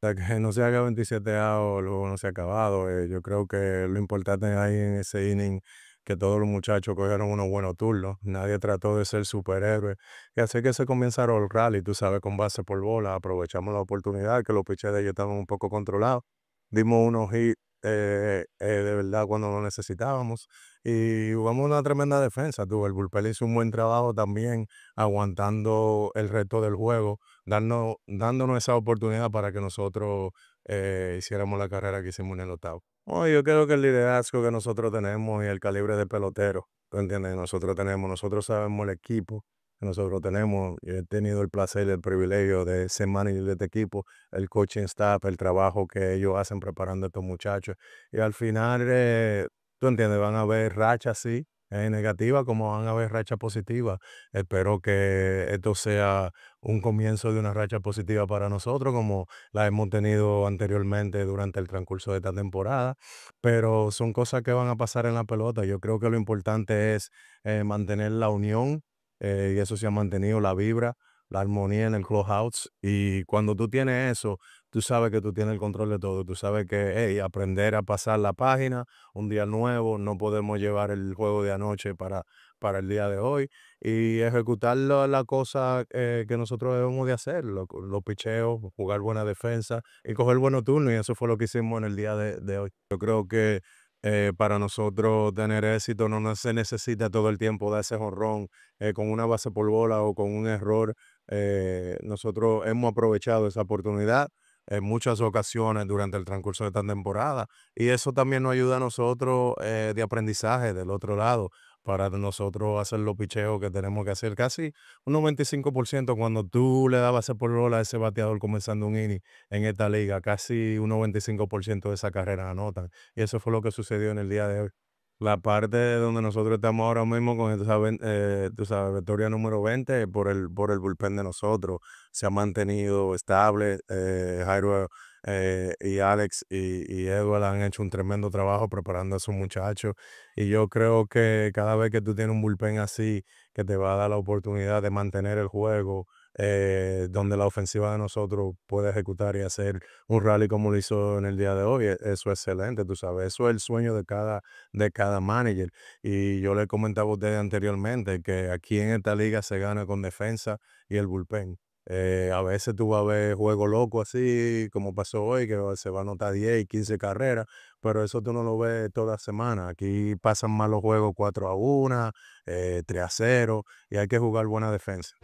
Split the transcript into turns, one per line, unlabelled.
Que no se haga 27 outs, luego no se ha acabado. Eh, yo creo que lo importante ahí en ese inning que todos los muchachos cogieron unos buenos turnos. Nadie trató de ser superhéroe. Y así que se comenzaron el rally, tú sabes, con base por bola. Aprovechamos la oportunidad que los pitchers de ellos estaban un poco controlados. Dimos unos hits eh, eh, de verdad cuando lo necesitábamos. Y jugamos una tremenda defensa. Tú. El bullpen hizo un buen trabajo también aguantando el resto del juego, dando, dándonos esa oportunidad para que nosotros eh, hiciéramos la carrera que hicimos en el octavo. Yo creo que el liderazgo que nosotros tenemos y el calibre de pelotero, ¿tú entiendes? Nosotros tenemos, nosotros sabemos el equipo que nosotros tenemos. Yo he tenido el placer y el privilegio de ser manager de este equipo, el coaching staff, el trabajo que ellos hacen preparando a estos muchachos. Y al final, eh, tú entiendes, van a haber rachas, sí, eh, negativas, como van a haber rachas positivas. Espero que esto sea un comienzo de una racha positiva para nosotros, como la hemos tenido anteriormente durante el transcurso de esta temporada. Pero son cosas que van a pasar en la pelota. Yo creo que lo importante es eh, mantener la unión eh, y eso se ha mantenido, la vibra, la armonía en el clubhouse. Y cuando tú tienes eso, tú sabes que tú tienes el control de todo. Tú sabes que, hey, aprender a pasar la página, un día nuevo, no podemos llevar el juego de anoche para, para el día de hoy y ejecutar la, la cosa eh, que nosotros debemos de hacer, lo- los picheos, jugar buena defensa y coger buenos turnos. Y eso fue lo que hicimos en el día de, de hoy. Yo creo que eh, para nosotros tener éxito no se necesita todo el tiempo dar ese jonrón eh, con una base por bola o con un error. Eh, nosotros hemos aprovechado esa oportunidad en muchas ocasiones durante el transcurso de esta temporada y eso también nos ayuda a nosotros eh, de aprendizaje del otro lado para nosotros hacer los picheos que tenemos que hacer casi un 95% cuando tú le dabas por bola a ese bateador comenzando un inning en esta liga, casi un 95% de esa carrera anotan. Y eso fue lo que sucedió en el día de hoy. La parte donde nosotros estamos ahora mismo con esa, eh, tú sabes, victoria número 20 por el, por el bullpen de nosotros. Se ha mantenido estable. eh, Jairo eh, y Alex y, y Edward han hecho un tremendo trabajo preparando a esos muchachos. Y yo creo que cada vez que tú tienes un bullpen así, que te va a dar la oportunidad de mantener el juego, eh, donde la ofensiva de nosotros puede ejecutar y hacer un rally como lo hizo en el día de hoy, e- eso es excelente, tú sabes. Eso es el sueño de cada de cada manager. Y yo le comentaba a ustedes anteriormente que aquí en esta liga se gana con defensa y el bullpen. Eh, a veces tú vas a ver juegos locos así, como pasó hoy, que se va a anotar 10 y 15 carreras, pero eso tú no lo ves toda semana. Aquí pasan más los juegos 4 a 1, eh, 3 a 0, y hay que jugar buena defensa.